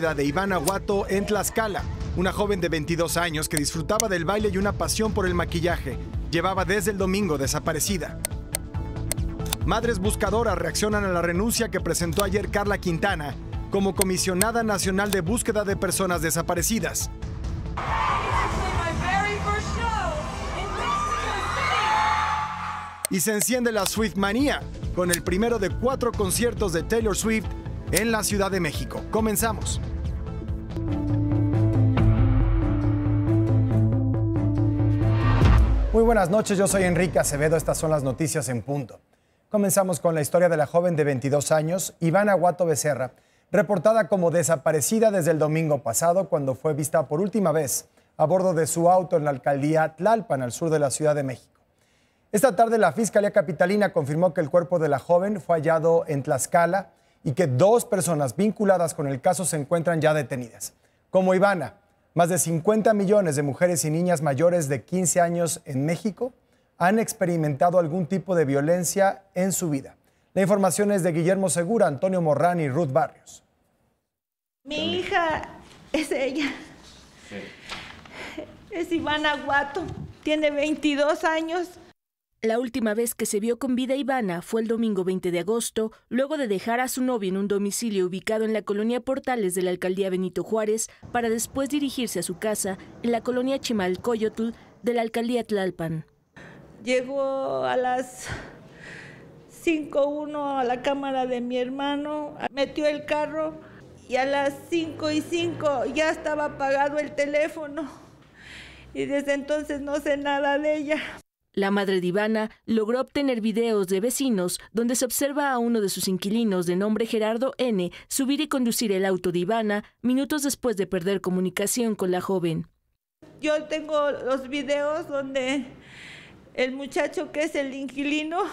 vida de Ivana Guato en Tlaxcala, una joven de 22 años que disfrutaba del baile y una pasión por el maquillaje. Llevaba desde el domingo desaparecida. Madres buscadoras reaccionan a la renuncia que presentó ayer Carla Quintana como comisionada nacional de búsqueda de personas desaparecidas. Y se enciende la Swift Manía con el primero de cuatro conciertos de Taylor Swift en la Ciudad de México. Comenzamos. Buenas noches, yo soy Enrique Acevedo, estas son las noticias en punto. Comenzamos con la historia de la joven de 22 años, Ivana Guato Becerra, reportada como desaparecida desde el domingo pasado cuando fue vista por última vez a bordo de su auto en la alcaldía Tlalpan, al sur de la Ciudad de México. Esta tarde la Fiscalía Capitalina confirmó que el cuerpo de la joven fue hallado en Tlaxcala y que dos personas vinculadas con el caso se encuentran ya detenidas. Como Ivana, más de 50 millones de mujeres y niñas mayores de 15 años en México han experimentado algún tipo de violencia en su vida. La información es de Guillermo Segura, Antonio Morrán y Ruth Barrios. Mi hija es ella. Es Ivana Guato, tiene 22 años. La última vez que se vio con vida Ivana fue el domingo 20 de agosto, luego de dejar a su novio en un domicilio ubicado en la colonia Portales de la alcaldía Benito Juárez, para después dirigirse a su casa en la colonia Chimalcoyotl de la alcaldía Tlalpan. Llegó a las 5.1 a la cámara de mi hermano, metió el carro y a las 5 y 5 ya estaba apagado el teléfono. Y desde entonces no sé nada de ella. La madre de Ivana logró obtener videos de vecinos donde se observa a uno de sus inquilinos de nombre Gerardo N. subir y conducir el auto de Ivana minutos después de perder comunicación con la joven. Yo tengo los videos donde el muchacho que es el inquilino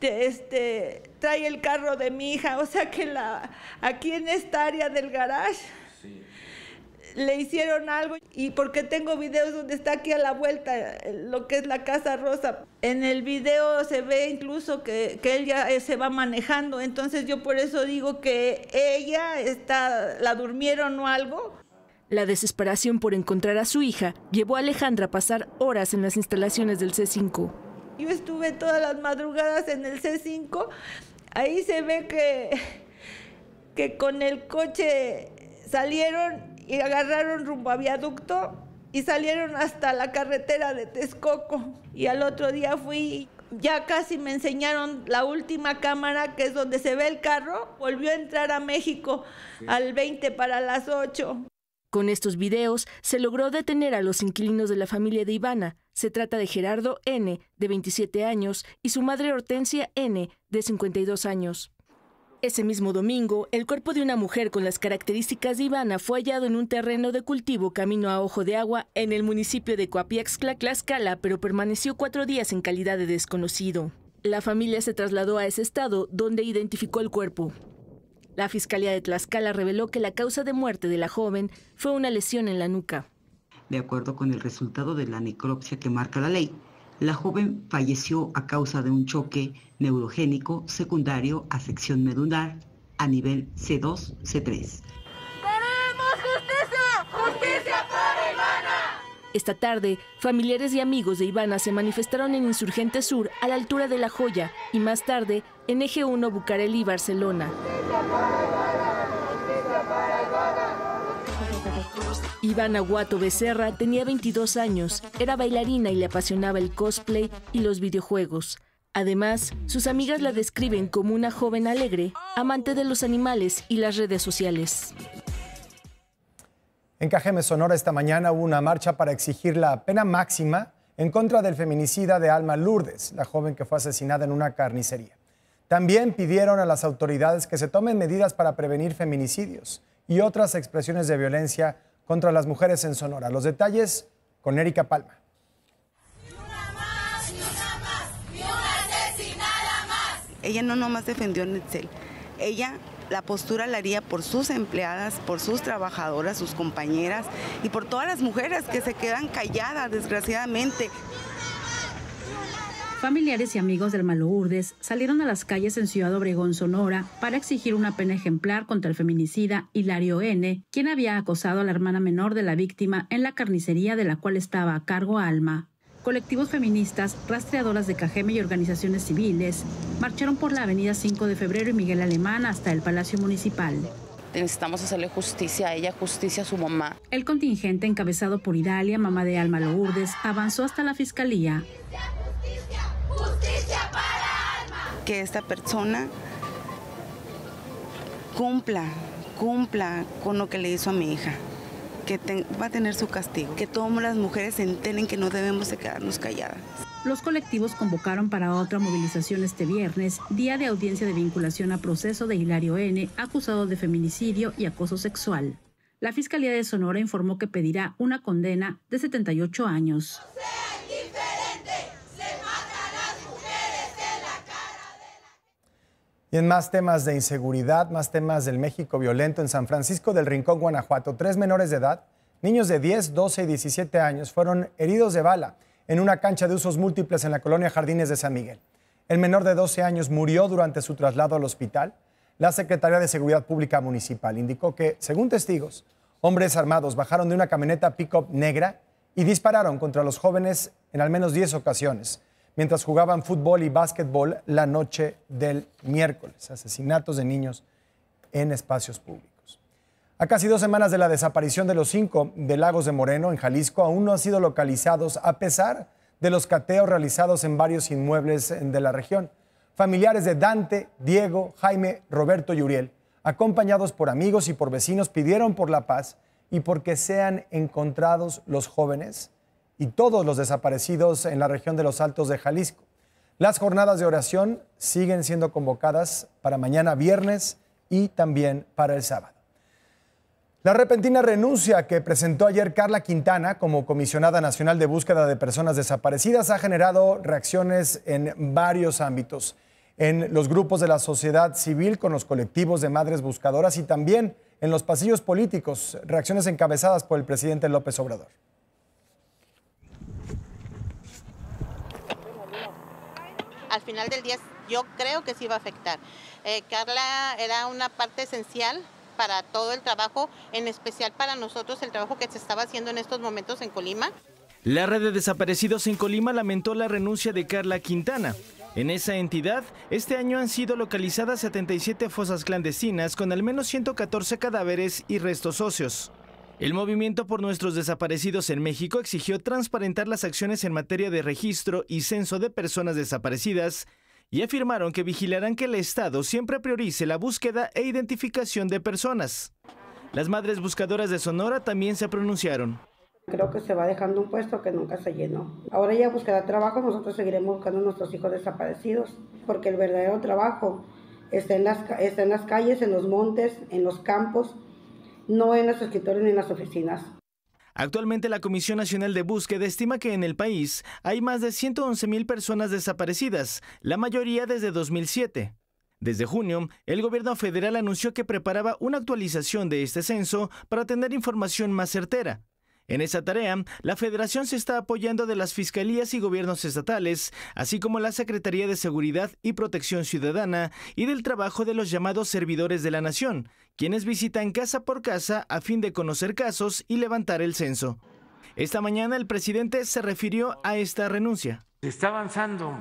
este, trae el carro de mi hija, o sea que la, aquí en esta área del garage le hicieron algo y porque tengo videos donde está aquí a la vuelta lo que es la casa rosa. En el video se ve incluso que, que él ya eh, se va manejando, entonces yo por eso digo que ella está, la durmieron o algo. La desesperación por encontrar a su hija llevó a Alejandra a pasar horas en las instalaciones del C5. Yo estuve todas las madrugadas en el C5, ahí se ve que, que con el coche salieron y agarraron rumbo a viaducto y salieron hasta la carretera de Texcoco. Y al otro día fui, ya casi me enseñaron la última cámara, que es donde se ve el carro. Volvió a entrar a México al 20 para las 8. Con estos videos se logró detener a los inquilinos de la familia de Ivana. Se trata de Gerardo N., de 27 años, y su madre Hortensia N., de 52 años. Ese mismo domingo, el cuerpo de una mujer con las características de Ivana fue hallado en un terreno de cultivo camino a Ojo de Agua en el municipio de Coapiaxtla, Tlaxcala, pero permaneció cuatro días en calidad de desconocido. La familia se trasladó a ese estado, donde identificó el cuerpo. La Fiscalía de Tlaxcala reveló que la causa de muerte de la joven fue una lesión en la nuca. De acuerdo con el resultado de la necropsia que marca la ley, la joven falleció a causa de un choque neurogénico secundario a sección medular a nivel C2, C3. Esta tarde, familiares y amigos de Ivana se manifestaron en Insurgente Sur a la altura de La Joya y más tarde en Eje 1 Bucareli, Barcelona. Ivana Guato Becerra tenía 22 años, era bailarina y le apasionaba el cosplay y los videojuegos. Además, sus amigas la describen como una joven alegre, amante de los animales y las redes sociales. En Cajeme, Sonora, esta mañana hubo una marcha para exigir la pena máxima en contra del feminicida de Alma Lourdes, la joven que fue asesinada en una carnicería. También pidieron a las autoridades que se tomen medidas para prevenir feminicidios y otras expresiones de violencia contra las mujeres en Sonora. Los detalles con Erika Palma. Ella no nomás defendió a Netzel, ella la postura la haría por sus empleadas, por sus trabajadoras, sus compañeras y por todas las mujeres que se quedan calladas, desgraciadamente. Familiares y amigos del Malourdes salieron a las calles en Ciudad Obregón, Sonora, para exigir una pena ejemplar contra el feminicida Hilario N., quien había acosado a la hermana menor de la víctima en la carnicería de la cual estaba a cargo Alma. Colectivos feministas, rastreadoras de Cajeme y organizaciones civiles marcharon por la avenida 5 de febrero y Miguel Alemán hasta el Palacio Municipal. Necesitamos hacerle justicia a ella, justicia a su mamá. El contingente encabezado por Idalia, mamá de Alma Lourdes, avanzó hasta la fiscalía que esta persona cumpla, cumpla con lo que le hizo a mi hija, que va a tener su castigo, que todas las mujeres se enteren que no debemos de quedarnos calladas. Los colectivos convocaron para otra movilización este viernes, día de audiencia de vinculación a proceso de Hilario N., acusado de feminicidio y acoso sexual. La Fiscalía de Sonora informó que pedirá una condena de 78 años. Y en más temas de inseguridad, más temas del México violento, en San Francisco del Rincón, Guanajuato, tres menores de edad, niños de 10, 12 y 17 años, fueron heridos de bala en una cancha de usos múltiples en la colonia Jardines de San Miguel. El menor de 12 años murió durante su traslado al hospital. La Secretaría de Seguridad Pública Municipal indicó que, según testigos, hombres armados bajaron de una camioneta pick-up negra y dispararon contra los jóvenes en al menos 10 ocasiones mientras jugaban fútbol y básquetbol la noche del miércoles. Asesinatos de niños en espacios públicos. A casi dos semanas de la desaparición de los cinco de Lagos de Moreno, en Jalisco, aún no han sido localizados a pesar de los cateos realizados en varios inmuebles de la región. Familiares de Dante, Diego, Jaime, Roberto y Uriel, acompañados por amigos y por vecinos, pidieron por la paz y porque sean encontrados los jóvenes y todos los desaparecidos en la región de los Altos de Jalisco. Las jornadas de oración siguen siendo convocadas para mañana viernes y también para el sábado. La repentina renuncia que presentó ayer Carla Quintana como comisionada nacional de búsqueda de personas desaparecidas ha generado reacciones en varios ámbitos, en los grupos de la sociedad civil con los colectivos de madres buscadoras y también en los pasillos políticos, reacciones encabezadas por el presidente López Obrador. Al final del día yo creo que sí va a afectar. Eh, Carla era una parte esencial para todo el trabajo, en especial para nosotros el trabajo que se estaba haciendo en estos momentos en Colima. La red de desaparecidos en Colima lamentó la renuncia de Carla Quintana. En esa entidad, este año han sido localizadas 77 fosas clandestinas con al menos 114 cadáveres y restos óseos. El movimiento por nuestros desaparecidos en México exigió transparentar las acciones en materia de registro y censo de personas desaparecidas y afirmaron que vigilarán que el Estado siempre priorice la búsqueda e identificación de personas. Las madres buscadoras de Sonora también se pronunciaron. Creo que se va dejando un puesto que nunca se llenó. Ahora ya buscará trabajo, nosotros seguiremos buscando a nuestros hijos desaparecidos, porque el verdadero trabajo está en las, está en las calles, en los montes, en los campos, no en los escritorios ni en las oficinas. Actualmente la Comisión Nacional de Búsqueda estima que en el país hay más de 111 mil personas desaparecidas, la mayoría desde 2007. Desde junio, el gobierno federal anunció que preparaba una actualización de este censo para tener información más certera. En esa tarea, la Federación se está apoyando de las fiscalías y gobiernos estatales, así como la Secretaría de Seguridad y Protección Ciudadana y del trabajo de los llamados servidores de la Nación, quienes visitan casa por casa a fin de conocer casos y levantar el censo. Esta mañana el presidente se refirió a esta renuncia. está avanzando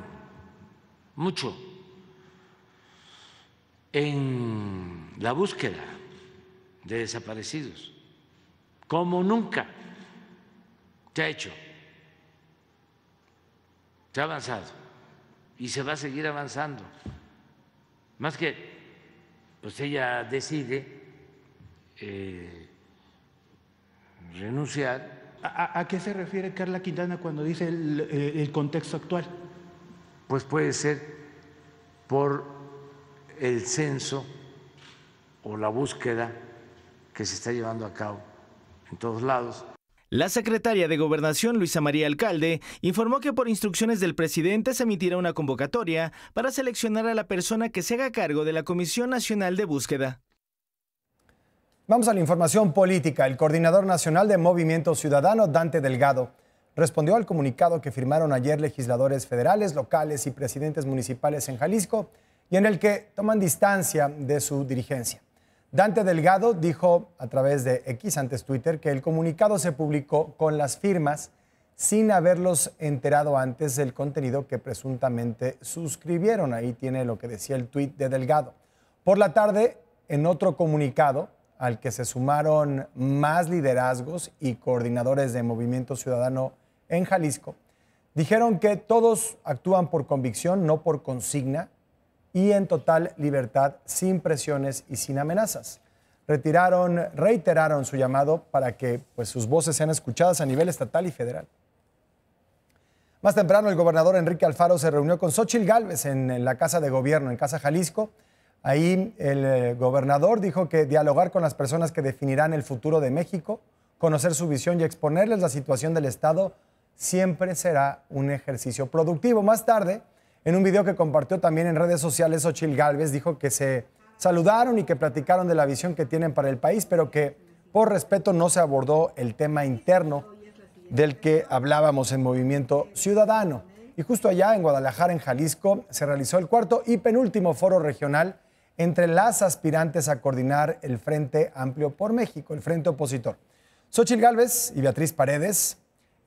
mucho en la búsqueda de desaparecidos, como nunca se ha hecho, se ha avanzado y se va a seguir avanzando. Más que, pues ella decide eh, renunciar. ¿A, qué se refiere Carla Quintana cuando dice el, el contexto actual? Pues puede ser por el censo o la búsqueda que se está llevando a cabo en todos lados. La secretaria de Gobernación, Luisa María Alcalde, informó que por instrucciones del presidente se emitirá una convocatoria para seleccionar a la persona que se haga cargo de la Comisión Nacional de Búsqueda. Vamos a la información política. El coordinador nacional de Movimiento Ciudadano, Dante Delgado, respondió al comunicado que firmaron ayer legisladores federales, locales y presidentes municipales en Jalisco y en el que toman distancia de su dirigencia. Dante Delgado dijo a través de X antes Twitter que el comunicado se publicó con las firmas sin haberlos enterado antes del contenido que presuntamente suscribieron. Ahí tiene lo que decía el tuit de Delgado. Por la tarde, en otro comunicado, al que se sumaron más liderazgos y coordinadores de Movimiento Ciudadano en Jalisco, dijeron que todos actúan por convicción, no por consigna, y en total libertad, sin presiones y sin amenazas. Retiraron, reiteraron su llamado para que pues, sus voces sean escuchadas a nivel estatal y federal. Más temprano, el gobernador Enrique Alfaro se reunió con Xochil Gálvez en, en la Casa de Gobierno, en Casa Jalisco. Ahí el eh, gobernador dijo que dialogar con las personas que definirán el futuro de México, conocer su visión y exponerles la situación del Estado siempre será un ejercicio productivo. Más tarde, en un video que compartió también en redes sociales, Ochil Gálvez dijo que se saludaron y que platicaron de la visión que tienen para el país, pero que por respeto no se abordó el tema interno del que hablábamos en Movimiento Ciudadano. Y justo allá en Guadalajara, en Jalisco, se realizó el cuarto y penúltimo foro regional entre las aspirantes a coordinar el Frente Amplio por México, el Frente Opositor. Xochil Gálvez y Beatriz Paredes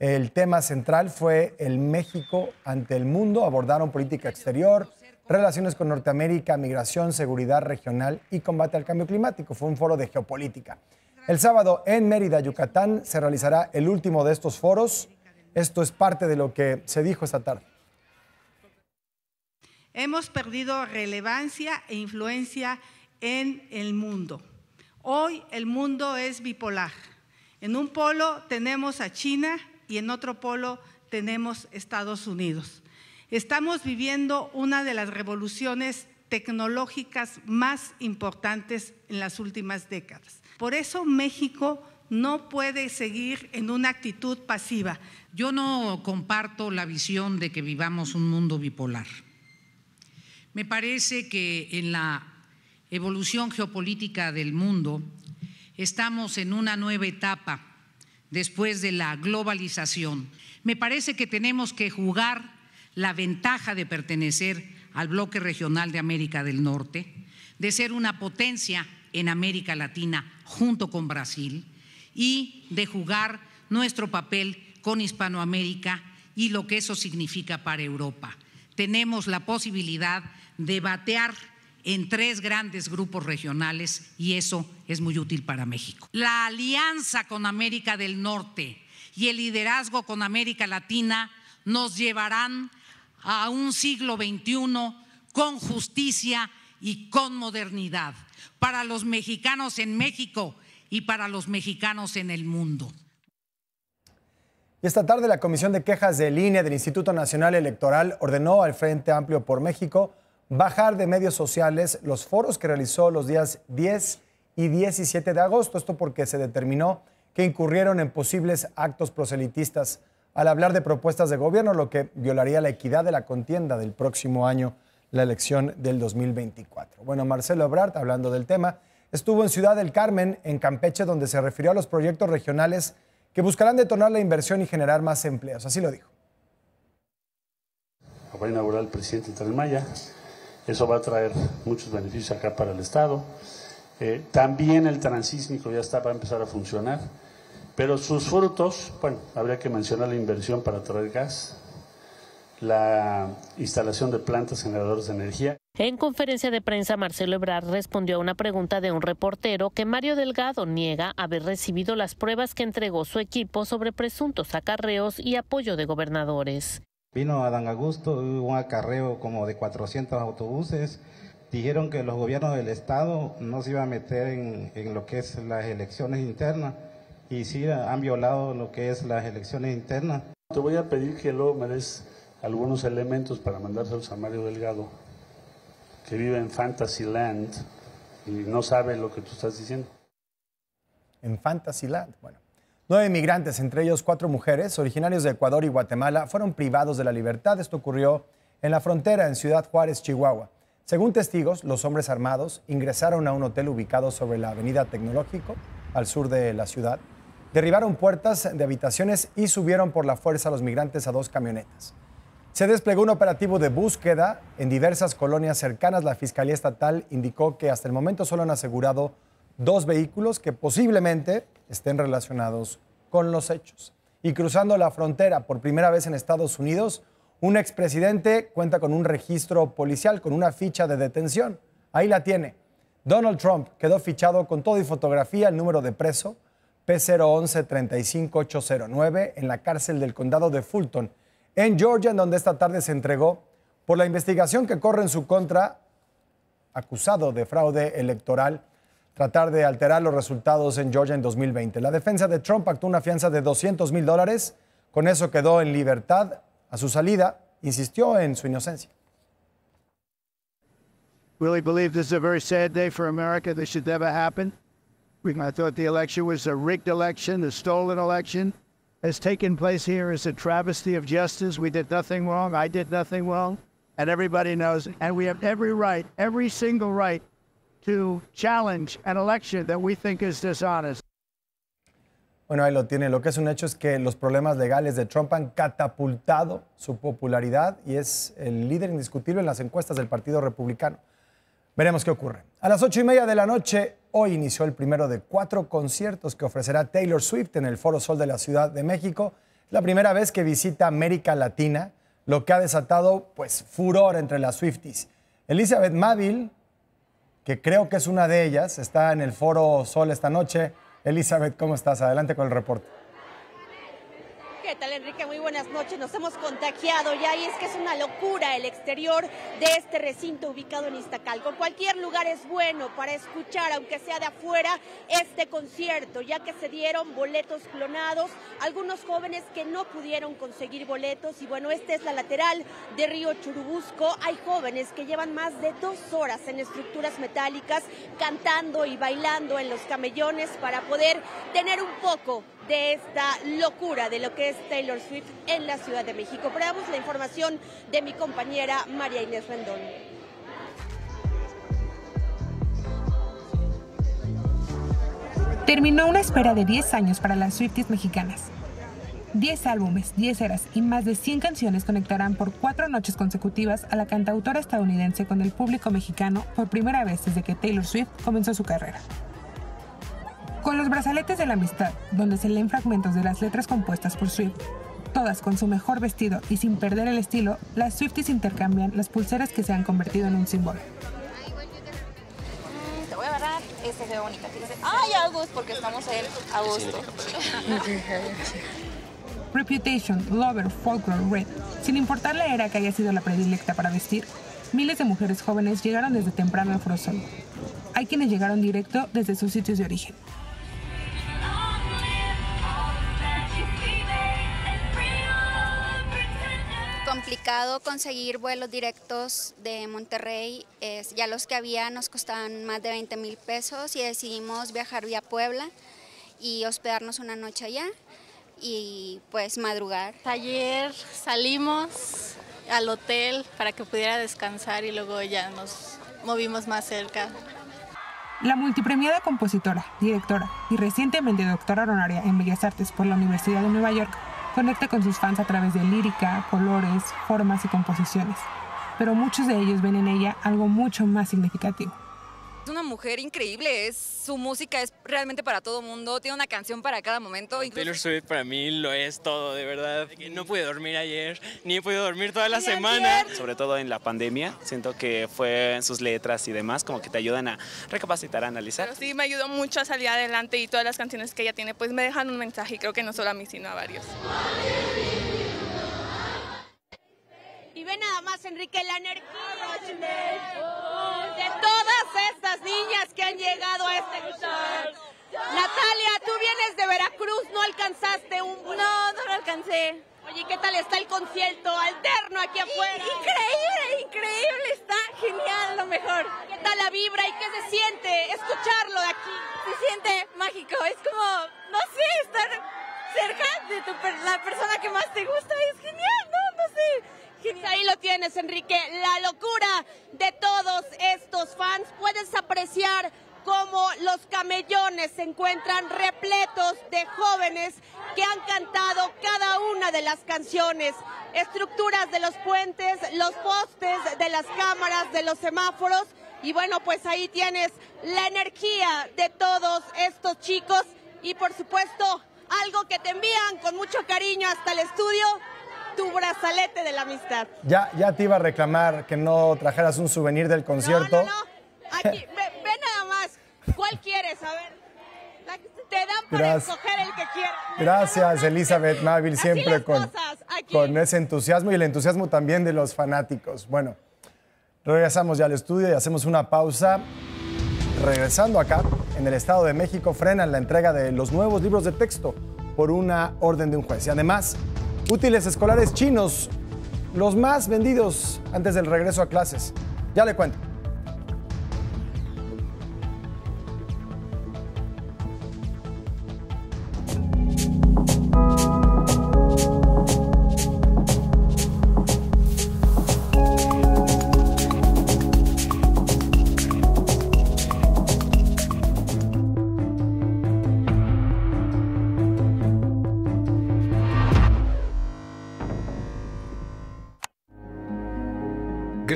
el tema central fue el México ante el mundo. Abordaron política exterior, relaciones con Norteamérica, migración, seguridad regional y combate al cambio climático. Fue un foro de geopolítica. El sábado en Mérida, Yucatán, se realizará el último de estos foros. Esto es parte de lo que se dijo esta tarde. Hemos perdido relevancia e influencia en el mundo. Hoy el mundo es bipolar. En un polo tenemos a China y en otro polo tenemos Estados Unidos. Estamos viviendo una de las revoluciones tecnológicas más importantes en las últimas décadas. Por eso México no puede seguir en una actitud pasiva. Yo no comparto la visión de que vivamos un mundo bipolar. Me parece que en la evolución geopolítica del mundo estamos en una nueva etapa después de la globalización. Me parece que tenemos que jugar la ventaja de pertenecer al bloque regional de América del Norte, de ser una potencia en América Latina junto con Brasil y de jugar nuestro papel con Hispanoamérica y lo que eso significa para Europa. Tenemos la posibilidad de batear en tres grandes grupos regionales y eso es muy útil para México. La alianza con América del Norte y el liderazgo con América Latina nos llevarán a un siglo XXI con justicia y con modernidad para los mexicanos en México y para los mexicanos en el mundo. esta tarde la Comisión de Quejas de Línea del Instituto Nacional Electoral ordenó al Frente Amplio por México bajar de medios sociales los foros que realizó los días 10 y 17 de agosto. Esto porque se determinó que incurrieron en posibles actos proselitistas al hablar de propuestas de gobierno, lo que violaría la equidad de la contienda del próximo año, la elección del 2024. Bueno, Marcelo Ebrard, hablando del tema, estuvo en Ciudad del Carmen, en Campeche, donde se refirió a los proyectos regionales que buscarán detonar la inversión y generar más empleos. Así lo dijo. Va inaugurar el presidente Maya eso va a traer muchos beneficios acá para el Estado. Eh, también el transísmico ya está, va a empezar a funcionar. Pero sus frutos, bueno, habría que mencionar la inversión para traer gas, la instalación de plantas generadoras de energía. En conferencia de prensa, Marcelo Ebrard respondió a una pregunta de un reportero que Mario Delgado niega haber recibido las pruebas que entregó su equipo sobre presuntos acarreos y apoyo de gobernadores. Vino a Dan Augusto, un acarreo como de 400 autobuses. Dijeron que los gobiernos del Estado no se iban a meter en, lo que es las elecciones internas y sí han violado lo que es las elecciones internas. Te voy a pedir que luego me des algunos elementos para mandárselos a Mario Delgado, que vive en Fantasyland y no sabe lo que tú estás diciendo. En Fantasyland, bueno. Nueve migrantes, entre ellos cuatro mujeres, originarios de Ecuador y Guatemala, fueron privados de la libertad. Esto ocurrió en la frontera en Ciudad Juárez, Chihuahua. Según testigos, los hombres armados ingresaron a un hotel ubicado sobre la Avenida Tecnológico, al sur de la ciudad, derribaron puertas de habitaciones y subieron por la fuerza a los migrantes a dos camionetas. Se desplegó un operativo de búsqueda en diversas colonias cercanas. La Fiscalía Estatal indicó que hasta el momento solo han asegurado dos vehículos que posiblemente estén relacionados con los hechos. Y cruzando la frontera por primera vez en Estados Unidos, un expresidente cuenta con un registro policial, con una ficha de detención. Ahí la tiene. Donald Trump quedó fichado con todo y fotografía, el número de preso P011-35809 en la cárcel del condado de Fulton, en Georgia, en donde esta tarde se entregó por la investigación que corre en su contra, acusado de fraude electoral, tratar de alterar los resultados en Georgia en 2020. La defensa de Trump actuó una fianza de 200 mil dólares, con eso quedó en libertad a su salida, insistió en su inocencia. really believe this is a very sad day for America. This should never happen. I thought the election was a rigged election, a stolen election. Has taken place here is a travesty of justice. We did nothing wrong. I did nothing wrong. And everybody knows. And we have every right, every single right, to challenge an election that we think is dishonest. Bueno, ahí lo tiene. Lo que es un hecho es que los problemas legales de Trump han catapultado su popularidad y es el líder indiscutible en las encuestas del Partido Republicano. Veremos qué ocurre. A las ocho y media de la noche, hoy inició el primero de cuatro conciertos que ofrecerá Taylor Swift en el Foro Sol de la Ciudad de México. La primera vez que visita América Latina, lo que ha desatado pues furor entre las Swifties. Elizabeth Maville, que creo que es una de ellas, está en el Foro Sol esta noche. Elizabeth, ¿cómo estás? Adelante con el reporte. ¿Qué tal, Enrique? Muy buenas noches. Nos hemos contagiado ya y es que es una locura el exterior de este recinto ubicado en Iztacalco. Cualquier lugar es bueno para escuchar, aunque sea de afuera, este concierto, ya que se dieron boletos clonados, algunos jóvenes que no pudieron conseguir boletos y bueno, esta es la lateral de Río Churubusco. Hay jóvenes que llevan más de dos horas en estructuras metálicas cantando y bailando en los camellones para poder tener un poco de esta locura de lo que es Taylor Swift en la Ciudad de México. Pero damos la información de mi compañera María Inés Rendón. Terminó una espera de 10 años para las Swifties mexicanas. 10 álbumes, 10 eras y más de 100 canciones conectarán por cuatro noches consecutivas a la cantautora estadounidense con el público mexicano por primera vez desde que Taylor Swift comenzó su carrera. Con los brazaletes de la amistad, donde se leen fragmentos de las letras compuestas por Swift, todas con su mejor vestido y sin perder el estilo, las Swifties intercambian las pulseras que se han convertido en un símbolo. Te voy a agarrar, bonita. Ay, August, porque estamos en agosto. Reputation, Lover, Folklore, Red. Sin importar la era que haya sido la predilecta para vestir, miles de mujeres jóvenes llegaron desde temprano al Frosol. Hay quienes llegaron directo desde sus sitios de origen. Complicado conseguir vuelos directos de Monterrey. Es, ya los que había nos costaban más de 20 mil pesos y decidimos viajar vía Puebla y hospedarnos una noche allá y pues madrugar. Ayer salimos al hotel para que pudiera descansar y luego ya nos movimos más cerca. La multipremiada compositora, directora y recientemente doctora honoraria en Bellas Artes por la Universidad de Nueva York conecta con sus fans a través de lírica, colores, formas y composiciones, pero muchos de ellos ven en ella algo mucho más significativo. Es una mujer increíble, es, su música es realmente para todo mundo, tiene una canción para cada momento. Taylor Swift para mí lo es todo, de verdad. No pude dormir ayer, ni he podido dormir toda la semana. Sobre todo en la pandemia, siento que fue en sus letras y demás, como que te ayudan a recapacitar, a analizar. Pero sí, me ayudó mucho a salir adelante y todas las canciones que ella tiene, pues me dejan un mensaje y creo que no solo a mí, sino a varios. Y ve nada más, Enrique, la energía de todas estas niñas que han llegado a este lugar. Natalia, tú vienes de Veracruz, ¿no alcanzaste un No, no lo alcancé. Oye, ¿qué tal está el concierto alterno aquí afuera? Increíble, increíble, está genial, lo mejor. ¿Qué tal la vibra y qué se siente escucharlo de aquí? Se siente mágico, es como, no sé, estar cerca de tu, la persona que más te gusta, genial, no, no sé. Ahí lo tienes, Enrique, la locura de todos estos fans. Puedes apreciar cómo los camellones se encuentran repletos de jóvenes que han cantado cada una de las canciones, estructuras de los puentes, los postes de las cámaras, de los semáforos. Y bueno, pues ahí tienes la energía de todos estos chicos y por supuesto algo que te envían con mucho cariño hasta el estudio, tu brazalete de la amistad. Ya, ya te iba a reclamar que no trajeras un souvenir del concierto. No, no, no. Aquí, ve, ve nada más. ¿Cuál quieres? A ver. La que te dan para Gracias. escoger el que quieras. Gracias, Elizabeth Mávil, siempre con, con ese entusiasmo y el entusiasmo también de los fanáticos. Bueno, regresamos ya al estudio y hacemos una pausa. Regresando acá, en el Estado de México frenan la entrega de los nuevos libros de texto por una orden de un juez. Y además, útiles escolares chinos, los más vendidos antes del regreso a clases. Ya le cuento.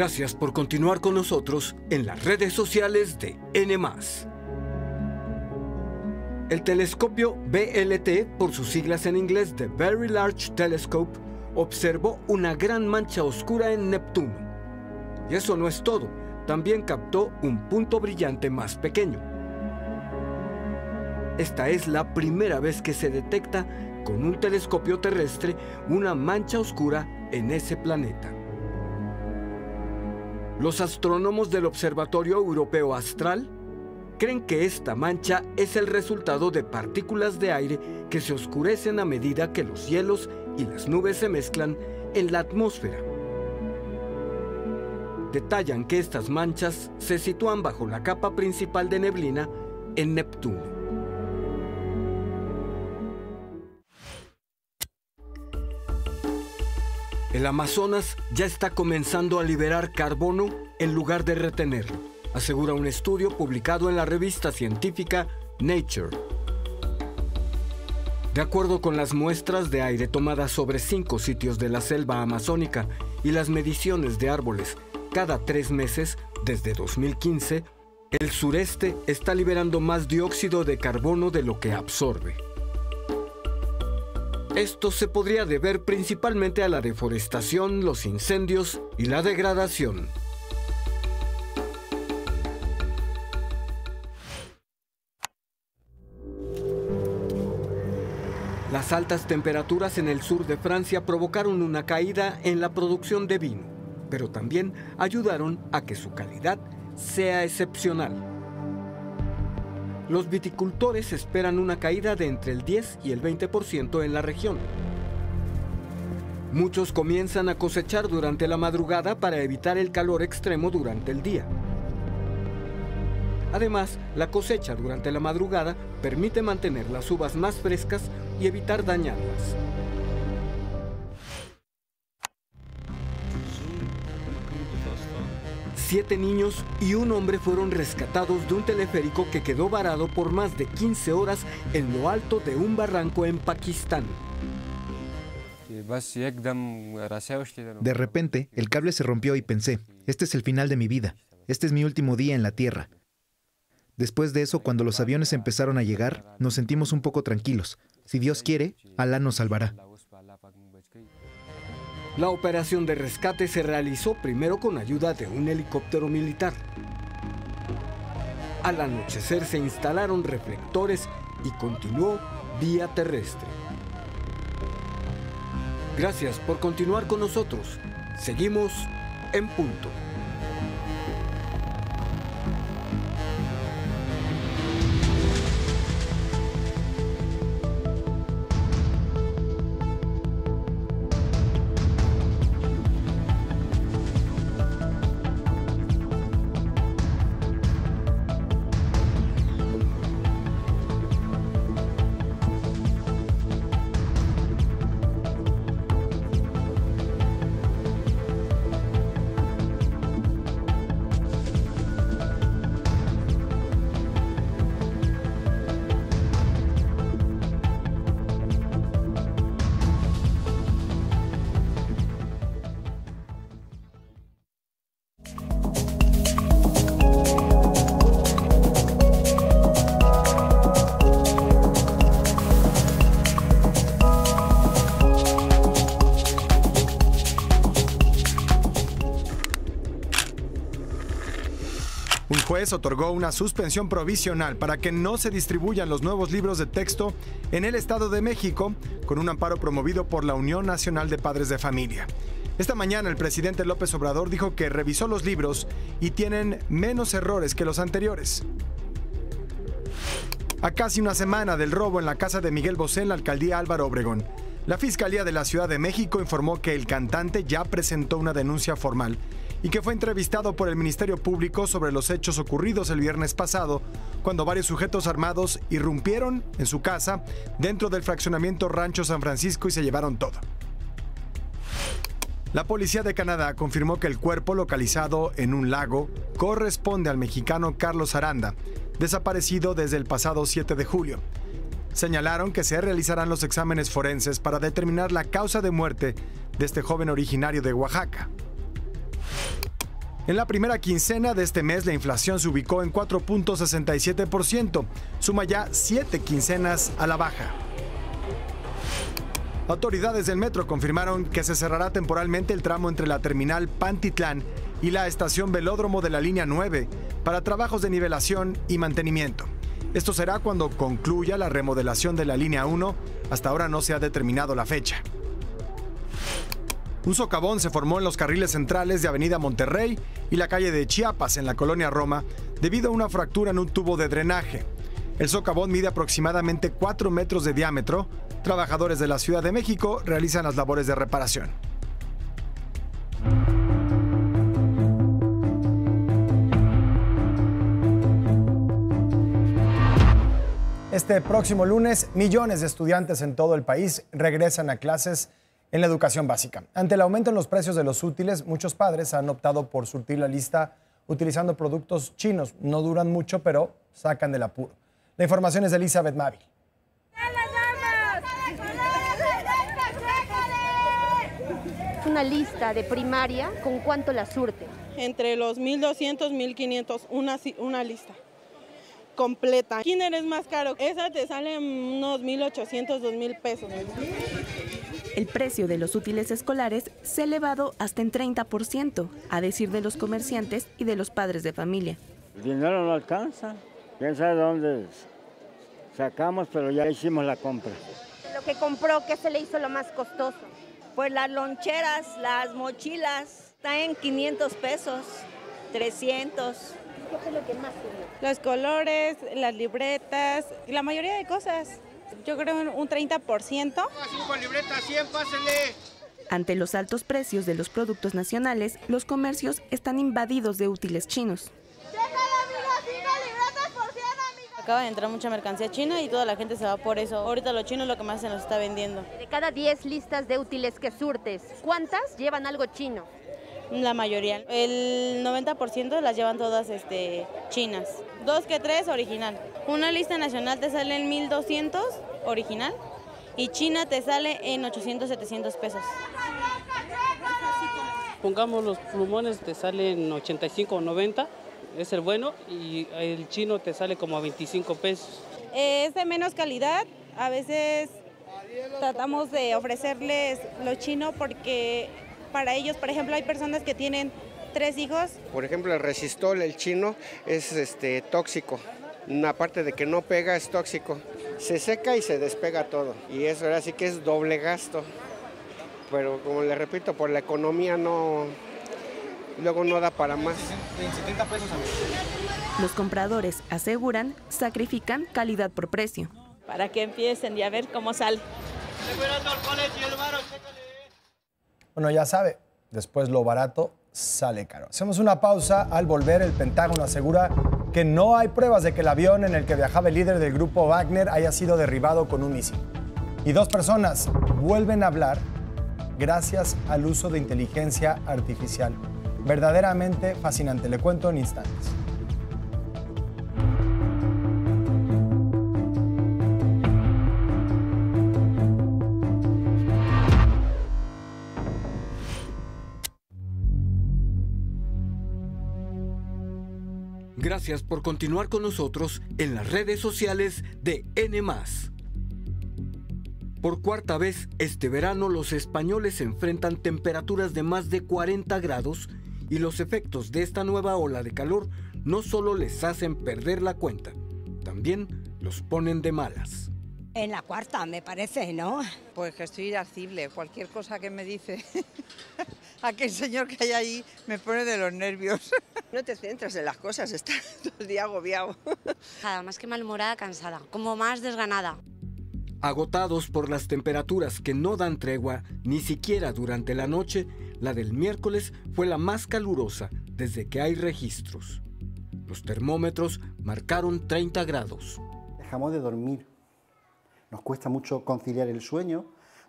Gracias por continuar con nosotros en las redes sociales de N. El telescopio BLT, por sus siglas en inglés de Very Large Telescope, observó una gran mancha oscura en Neptuno. Y eso no es todo, también captó un punto brillante más pequeño. Esta es la primera vez que se detecta con un telescopio terrestre una mancha oscura en ese planeta. Los astrónomos del Observatorio Europeo Astral creen que esta mancha es el resultado de partículas de aire que se oscurecen a medida que los hielos y las nubes se mezclan en la atmósfera. Detallan que estas manchas se sitúan bajo la capa principal de neblina en Neptuno. El Amazonas ya está comenzando a liberar carbono en lugar de retenerlo, asegura un estudio publicado en la revista científica Nature. De acuerdo con las muestras de aire tomadas sobre cinco sitios de la selva amazónica y las mediciones de árboles cada tres meses desde 2015, el sureste está liberando más dióxido de carbono de lo que absorbe. Esto se podría deber principalmente a la deforestación, los incendios y la degradación. Las altas temperaturas en el sur de Francia provocaron una caída en la producción de vino, pero también ayudaron a que su calidad sea excepcional. Los viticultores esperan una caída de entre el 10 y el 20% en la región. Muchos comienzan a cosechar durante la madrugada para evitar el calor extremo durante el día. Además, la cosecha durante la madrugada permite mantener las uvas más frescas y evitar dañarlas. Siete niños y un hombre fueron rescatados de un teleférico que quedó varado por más de 15 horas en lo alto de un barranco en Pakistán. De repente, el cable se rompió y pensé, este es el final de mi vida, este es mi último día en la Tierra. Después de eso, cuando los aviones empezaron a llegar, nos sentimos un poco tranquilos. Si Dios quiere, Alá nos salvará. La operación de rescate se realizó primero con ayuda de un helicóptero militar. Al anochecer se instalaron reflectores y continuó vía terrestre. Gracias por continuar con nosotros. Seguimos en punto. Juez otorgó una suspensión provisional para que no se distribuyan los nuevos libros de texto en el Estado de México con un amparo promovido por la Unión Nacional de Padres de Familia. Esta mañana el presidente López Obrador dijo que revisó los libros y tienen menos errores que los anteriores. A casi una semana del robo en la casa de Miguel Bosé en la alcaldía Álvaro Obregón, la Fiscalía de la Ciudad de México informó que el cantante ya presentó una denuncia formal y que fue entrevistado por el Ministerio Público sobre los hechos ocurridos el viernes pasado, cuando varios sujetos armados irrumpieron en su casa dentro del fraccionamiento Rancho San Francisco y se llevaron todo. La policía de Canadá confirmó que el cuerpo localizado en un lago corresponde al mexicano Carlos Aranda, desaparecido desde el pasado 7 de julio. Señalaron que se realizarán los exámenes forenses para determinar la causa de muerte de este joven originario de Oaxaca. En la primera quincena de este mes la inflación se ubicó en 4.67%, suma ya siete quincenas a la baja. Autoridades del metro confirmaron que se cerrará temporalmente el tramo entre la terminal Pantitlán y la estación Velódromo de la línea 9 para trabajos de nivelación y mantenimiento. Esto será cuando concluya la remodelación de la línea 1. Hasta ahora no se ha determinado la fecha. Un socavón se formó en los carriles centrales de Avenida Monterrey y la calle de Chiapas en la colonia Roma debido a una fractura en un tubo de drenaje. El socavón mide aproximadamente 4 metros de diámetro. Trabajadores de la Ciudad de México realizan las labores de reparación. Este próximo lunes, millones de estudiantes en todo el país regresan a clases en la educación básica. Ante el aumento en los precios de los útiles, muchos padres han optado por surtir la lista utilizando productos chinos. No duran mucho, pero sacan del apuro. La información es de Elizabeth Mavi. Una lista de primaria, ¿con cuánto la surte? Entre los 1.200, 1.500, una, una lista completa. Kinder es más caro, esa te sale unos 1.800, 2.000 pesos. El precio de los útiles escolares se ha elevado hasta en 30%, a decir de los comerciantes y de los padres de familia. El dinero no alcanza, quién sabe dónde sacamos, pero ya hicimos la compra. Lo que compró, ¿qué se le hizo lo más costoso? Pues las loncheras, las mochilas, están en 500 pesos, 300. ¿Qué fue lo que más Los colores, las libretas, la mayoría de cosas. Yo creo un 30%. 5 libretas, 100, pásenle. Ante los altos precios de los productos nacionales, los comercios están invadidos de útiles chinos. Acaba de entrar mucha mercancía china y toda la gente se va por eso. Ahorita los chinos lo que más se nos está vendiendo. De cada 10 listas de útiles que surtes, ¿cuántas llevan algo chino? La mayoría. El 90% las llevan todas este, chinas. Dos que tres original. Una lista nacional te sale en 1200 original y China te sale en 800, 700 pesos. Pongamos los plumones te salen 85 o 90, es el bueno, y el chino te sale como a 25 pesos. Es de menos calidad, a veces tratamos de ofrecerles lo chino porque para ellos, por ejemplo, hay personas que tienen tres hijos. Por ejemplo, el resistol, el chino, es este, tóxico. Aparte de que no pega, es tóxico. Se seca y se despega todo. Y eso ahora sí que es doble gasto. Pero como le repito, por la economía no, luego no da para más. Los compradores aseguran sacrifican calidad por precio. Para que empiecen y a ver cómo sale. Bueno, ya sabe, después lo barato sale caro. Hacemos una pausa. Al volver, el Pentágono asegura que no hay pruebas de que el avión en el que viajaba el líder del grupo Wagner haya sido derribado con un misil. Y dos personas vuelven a hablar gracias al uso de inteligencia artificial. Verdaderamente fascinante. Le cuento en instantes. Gracias por continuar con nosotros en las redes sociales de N. Por cuarta vez este verano los españoles enfrentan temperaturas de más de 40 grados y los efectos de esta nueva ola de calor no solo les hacen perder la cuenta, también los ponen de malas. En la cuarta, me parece, ¿no? Pues que estoy irascible. Cualquier cosa que me dice aquel señor que hay ahí me pone de los nervios. No te centras en las cosas, estás todo el día agobiado. Nada más que malhumorada, cansada, como más desganada. Agotados por las temperaturas que no dan tregua ni siquiera durante la noche, la del miércoles fue la más calurosa desde que hay registros. Los termómetros marcaron 30 grados. Dejamos de dormir nos cuesta mucho conciliar el sueño,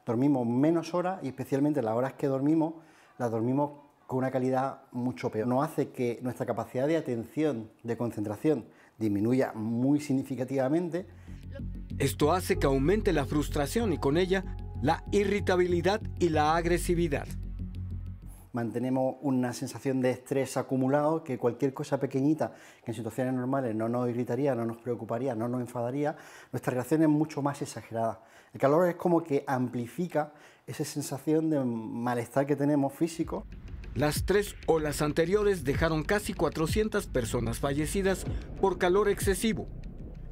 dormimos menos horas y especialmente las horas que dormimos las dormimos con una calidad mucho peor. Nos hace que nuestra capacidad de atención, de concentración, disminuya muy significativamente. Esto hace que aumente la frustración y con ella la irritabilidad y la agresividad mantenemos una sensación de estrés acumulado que cualquier cosa pequeñita que en situaciones normales no nos irritaría, no nos preocuparía, no nos enfadaría, nuestra reacción es mucho más exagerada. El calor es como que amplifica esa sensación de malestar que tenemos físico. Las tres olas anteriores dejaron casi 400 personas fallecidas por calor excesivo.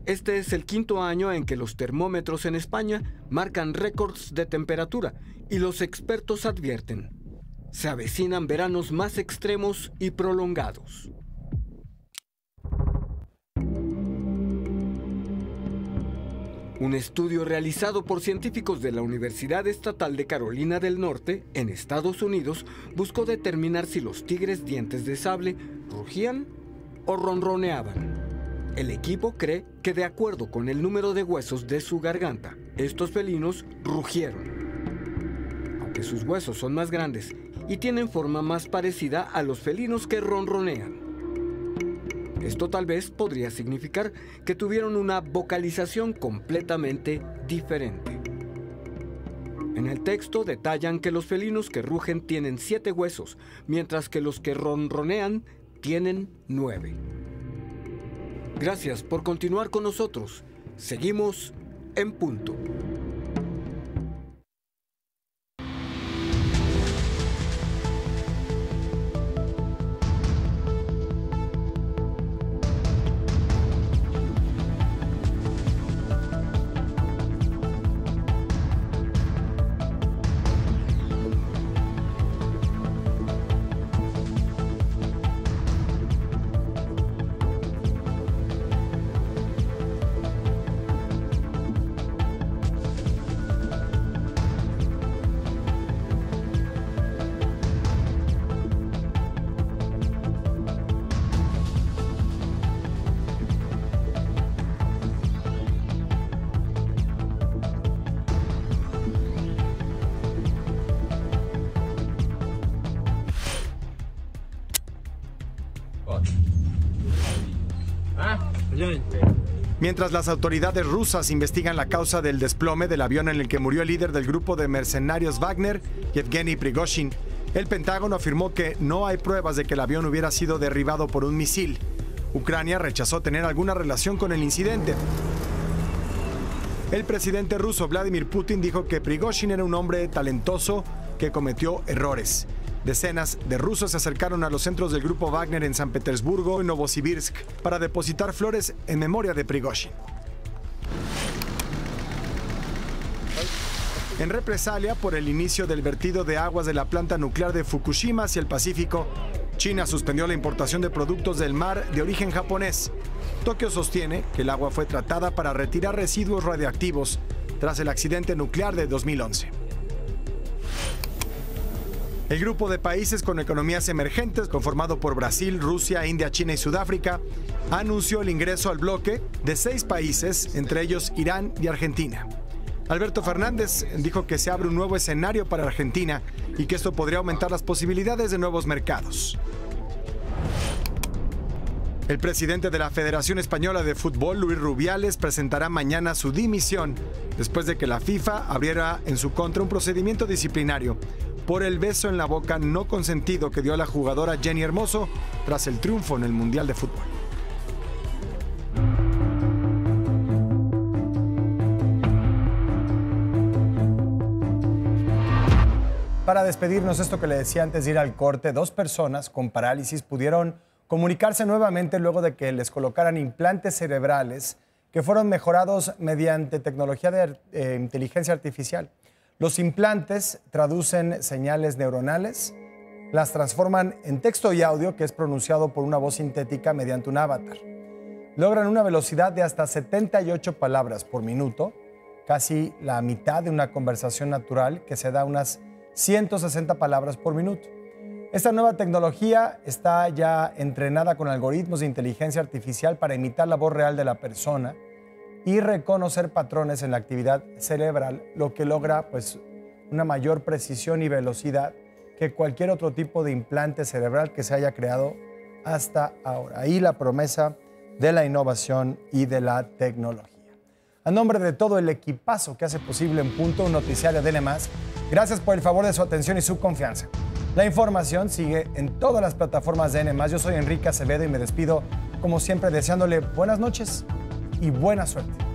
Este es el quinto año en que los termómetros en España marcan récords de temperatura y los expertos advierten, se avecinan veranos más extremos y prolongados. Un estudio realizado por científicos de la Universidad Estatal de Carolina del Norte, en Estados Unidos, buscó determinar si los tigres dientes de sable rugían o ronroneaban. El equipo cree que de acuerdo con el número de huesos de su garganta, estos felinos rugieron. Aunque sus huesos son más grandes y tienen forma más parecida a los felinos que ronronean. Esto tal vez podría significar que tuvieron una vocalización completamente diferente. En el texto detallan que los felinos que rugen tienen siete huesos, mientras que los que ronronean tienen nueve. Gracias por continuar con nosotros. Seguimos en punto. Mientras las autoridades rusas investigan la causa del desplome del avión en el que murió el líder del grupo de mercenarios Wagner, Yevgeny Prigozhin, el Pentágono afirmó que no hay pruebas de que el avión hubiera sido derribado por un misil. Ucrania rechazó tener alguna relación con el incidente. El presidente ruso Vladimir Putin dijo que Prigozhin era un hombre talentoso que cometió errores. Decenas de rusos se acercaron a los centros del grupo Wagner en San Petersburgo y Novosibirsk para depositar flores en memoria de Prigozhin. En represalia por el inicio del vertido de aguas de la planta nuclear de Fukushima hacia el Pacífico, China suspendió la importación de productos del mar de origen japonés. Tokio sostiene que el agua fue tratada para retirar residuos radiactivos tras el accidente nuclear de 2011. El grupo de países con economías emergentes, conformado por Brasil, Rusia, India, China y Sudáfrica, anunció el ingreso al bloque de seis países, entre ellos Irán y Argentina. Alberto Fernández dijo que se abre un nuevo escenario para Argentina y que esto podría aumentar las posibilidades de nuevos mercados. El presidente de la Federación Española de Fútbol, Luis Rubiales, presentará mañana su dimisión después de que la FIFA abriera en su contra un procedimiento disciplinario por el beso en la boca no consentido que dio a la jugadora Jenny Hermoso tras el triunfo en el Mundial de Fútbol. Para despedirnos, esto que le decía antes de ir al corte, dos personas con parálisis pudieron comunicarse nuevamente luego de que les colocaran implantes cerebrales que fueron mejorados mediante tecnología de eh, inteligencia artificial. Los implantes traducen señales neuronales, las transforman en texto y audio que es pronunciado por una voz sintética mediante un avatar. Logran una velocidad de hasta 78 palabras por minuto, casi la mitad de una conversación natural que se da unas 160 palabras por minuto. Esta nueva tecnología está ya entrenada con algoritmos de inteligencia artificial para imitar la voz real de la persona y reconocer patrones en la actividad cerebral, lo que logra pues una mayor precisión y velocidad que cualquier otro tipo de implante cerebral que se haya creado hasta ahora. Ahí la promesa de la innovación y de la tecnología. A nombre de todo el equipazo que hace posible en punto un noticiario de N+, gracias por el favor de su atención y su confianza. La información sigue en todas las plataformas de N+. Yo soy Enrique Acevedo y me despido como siempre deseándole buenas noches y buena suerte.